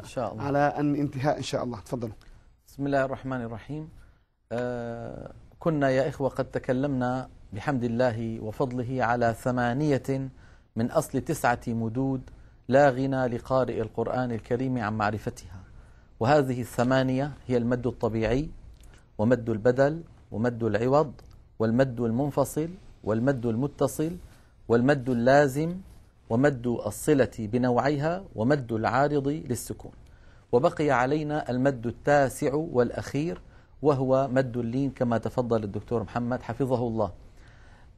إن شاء الله. على أن انتهاء إن شاء الله. تفضلوا. بسم الله الرحمن الرحيم. آه كنا يا إخوة قد تكلمنا بحمد الله وفضله على ثمانية من أصل تسعة مدود لا غنى لقارئ القرآن الكريم عن معرفتها. وهذه الثمانية هي المد الطبيعي ومد البدل ومد العوض والمد المنفصل والمد المتصل والمد اللازم ومد الصلة بنوعيها ومد العارض للسكون. وبقي علينا المد التاسع والأخير وهو مد اللين كما تفضل الدكتور محمد حفظه الله.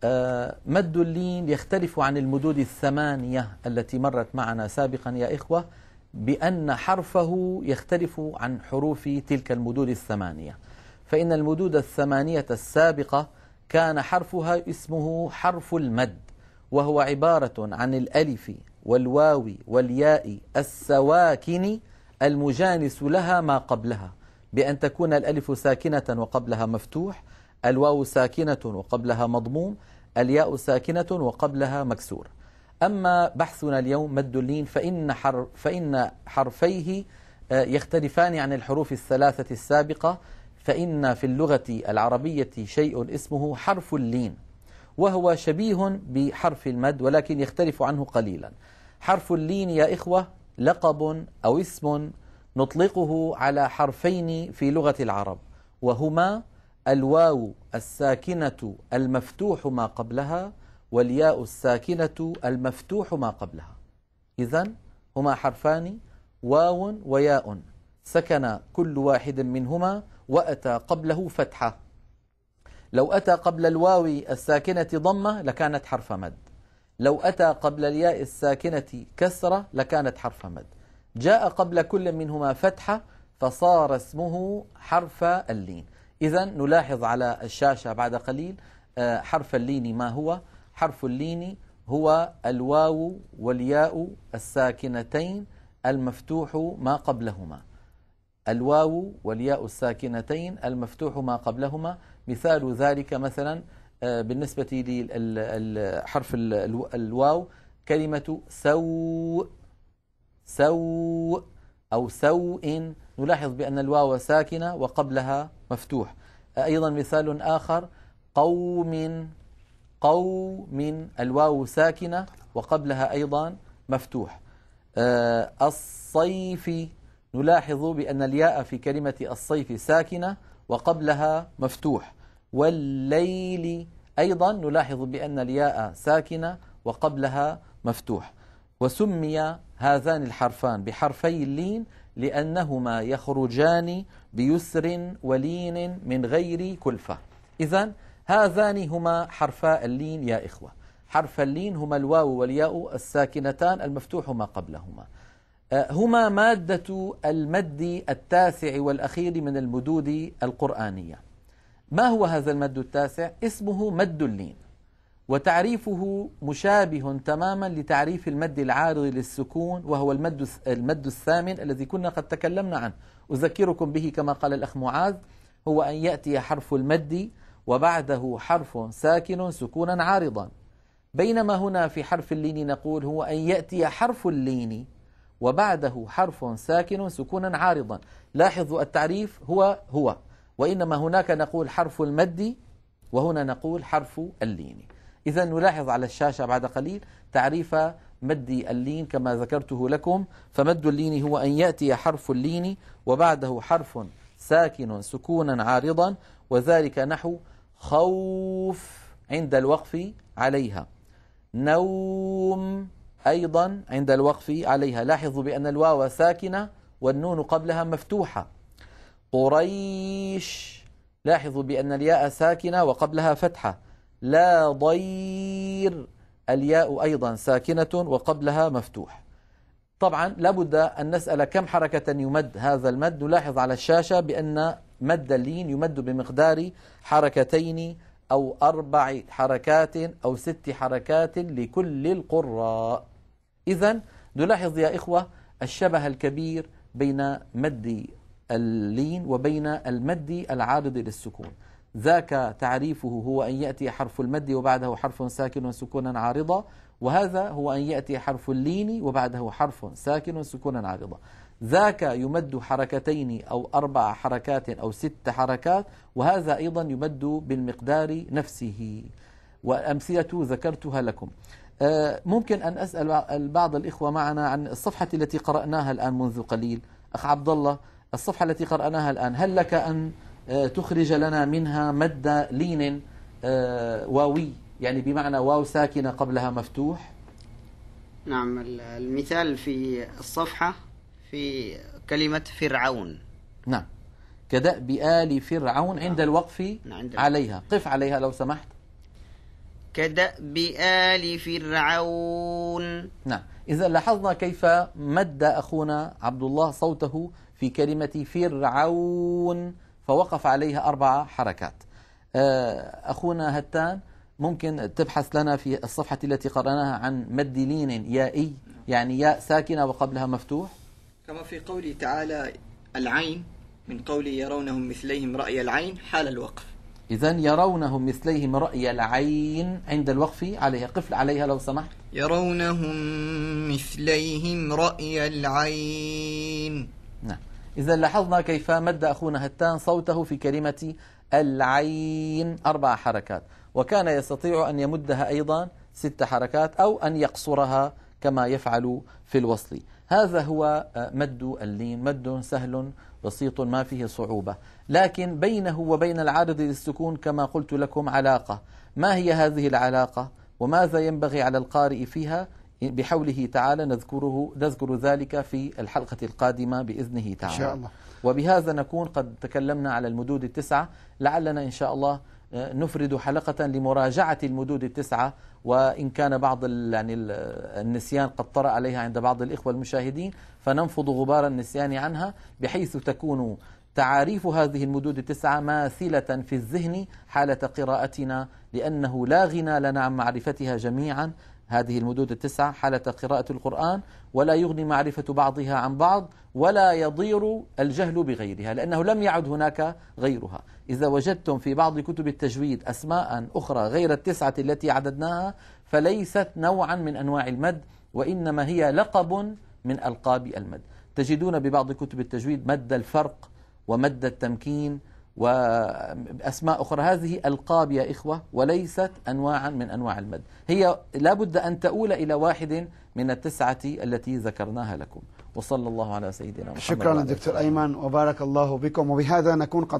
آه، مد اللين يختلف عن المدود الثمانية التي مرت معنا سابقا يا إخوة بأن حرفه يختلف عن حروف تلك المدود الثمانية. فإن المدود الثمانية السابقة كان حرفها اسمه حرف المد. وهو عبارة عن الألف والواو والياء السواكن المجانس لها ما قبلها بأن تكون الألف ساكنة وقبلها مفتوح الواو ساكنة وقبلها مضموم الياء ساكنة وقبلها مكسور. أما بحثنا اليوم مد اللين فإن, حر فإن حرفيه آه، يختلفان عن الحروف الثلاثة السابقة فإن في اللغة العربية شيء اسمه حرف اللين. وهو شبيه بحرف المد ولكن يختلف عنه قليلا. حرف اللين يا إخوة لقب أو اسم نطلقه على حرفين في لغة العرب وهما الواو الساكنة المفتوح ما قبلها والياء الساكنة المفتوح ما قبلها. إذا هما حرفان واو وياء سكن كل واحد منهما وأتى قبله فتحة. لو أتى قبل الواو الساكنة ضمة لكانت حرف مد. لو أتى قبل الياء الساكنة كسرة لكانت حرف مد. جاء قبل كل منهما فتحة فصار اسمه حرف اللين. إذا نلاحظ على الشاشة بعد قليل آه، حرف اللين ما هو؟ حرف اللين هو الواو والياء الساكنتين المفتوح ما قبلهما. الواو والياء الساكنتين المفتوح ما قبلهما. مثال ذلك مثلا آه، بالنسبة لحرف الواو كلمة سوء سوء أو سوء. نلاحظ بأن الواو ساكنة وقبلها مفتوح. أيضا مثال آخر قوم قوم الواو ساكنة وقبلها أيضا مفتوح. آه، الصيف نلاحظ بأن الياء في كلمة الصيف ساكنة وقبلها مفتوح. والليل أيضا نلاحظ بأن الياء ساكنة وقبلها مفتوح. وسمي هذان الحرفان بحرفي اللين لأنهما يخرجان بيسر ولين من غير كلفة. إذا هذان هما حرفا اللين يا إخوة. حرف اللين هما الواو والياء الساكنتان المفتوح ما قبلهما. هما مادة المد التاسع والأخير من المدود القرآنية. ما هو هذا المد التاسع؟ اسمه مد اللين. وتعريفه مشابه تماما لتعريف المد العارض للسكون وهو المد المد الثامن الذي كنا قد تكلمنا عنه. أذكركم به كما قال الأخ معاذ هو أن يأتي حرف المد وبعده حرف ساكن سكونا عارضا. بينما هنا في حرف اللين نقول هو أن يأتي حرف اللين. وبعده حرف ساكن سكونا عارضا. لاحظوا التعريف هو هو. وإنما هناك نقول حرف المد وهنا نقول حرف اللين. إذا نلاحظ على الشاشة بعد قليل تعريف مد اللين كما ذكرته لكم. فمد اللين هو أن يأتي حرف اللين وبعده حرف ساكن سكونا عارضا. وذلك نحو خوف عند الوقف عليها. نوم. أيضا عند الوقف عليها. لاحظوا بأن الواو ساكنة والنون قبلها مفتوحة. قريش. لاحظوا بأن الياء ساكنة وقبلها فتحة. لا ضير. الياء أيضا ساكنة وقبلها مفتوح. طبعا لابد أن نسأل كم حركة يمد هذا المد. نلاحظ على الشاشة بأن مد اللين يمد بمقدار حركتين أو أربع حركات أو ست حركات لكل القراء. إذا نلاحظ يا إخوة الشبه الكبير بين مد اللين وبين المد العارض للسكون. ذاك تعريفه هو أن يأتي حرف المد وبعده حرف ساكن سكونا عارضا وهذا هو أن يأتي حرف اللين وبعده حرف ساكن سكونا عارضا ذاك يمد حركتين أو أربع حركات أو ست حركات وهذا أيضا يمد بالمقدار نفسه. وأمثلة ذكرتها لكم. ممكن أن أسأل بعض الإخوة معنا عن الصفحة التي قرأناها الآن منذ قليل. أخ عبد الله الصفحة التي قرأناها الآن هل لك أن آه، تخرج لنا منها مد لين آه، واوي؟ يعني بمعنى واو ساكنة قبلها مفتوح. نعم المثال في الصفحة في كلمة فرعون. نعم. كدأب آل فرعون عند نعم. الوقف نعم. عليها. قف عليها لو سمحت. كدأب آل فرعون. نعم. إذا لاحظنا كيف مد أخونا عبد الله صوته في كلمة فرعون فوقف عليها أربع حركات. آه، أخونا هتان ممكن تبحث لنا في الصفحة التي قرأناها عن مد لين يائي يعني ياء ساكنة وقبلها مفتوح. كما في قوله تعالى العين من قوله يرونهم مثليهم رأي العين حال الوقف. إذا يرونهم مثليهم رأي العين عند الوقف عليها. قفل عليها لو سمحت. يرونهم مثليهم رأي العين. نعم. إذا لاحظنا كيف مد أخونا هتان صوته في كلمة العين. أربع حركات. وكان يستطيع أن يمدها أيضا ست حركات أو أن يقصرها كما يفعل في الوصل. هذا هو آه، مد اللين. مد سهل بسيط ما فيه صعوبة. لكن بينه وبين العارض للسكون كما قلت لكم علاقة. ما هي هذه العلاقة؟ وماذا ينبغي على القارئ فيها؟ بحوله تعالى نذكره نذكر ذلك في الحلقة القادمة بإذنه تعالى. إن شاء الله. وبهذا نكون قد تكلمنا على المدود التسعة. لعلنا إن شاء الله نفرد حلقة لمراجعة المدود التسعة وإن كان بعض يعني النسيان قد طرأ عليها عند بعض الإخوة المشاهدين فننفض غبار النسيان عنها بحيث تكون تعاريف هذه المدود التسعة ماثلة في الذهن حالة قراءتنا لأنه لا غنى لنا عن معرفتها جميعا. هذه المدود التسعة حالة قراءة القرآن ولا يغني معرفة بعضها عن بعض ولا يضير الجهل بغيرها لأنه لم يعد هناك غيرها. إذا وجدتم في بعض كتب التجويد أسماء أخرى غير التسعة التي عددناها فليست نوعا من أنواع المد وإنما هي لقب من ألقاب المد. تجدون ببعض كتب التجويد مد الفرق ومد التمكين وأسماء أخرى. هذه ألقاب يا إخوة وليست أنواعا من أنواع المد. هي لابد أن تؤول إلى واحد من التسعة التي ذكرناها لكم. وصلى الله على سيدنا محمد شكرا دكتور أيمن وبارك الله بكم وبهذا نكون قد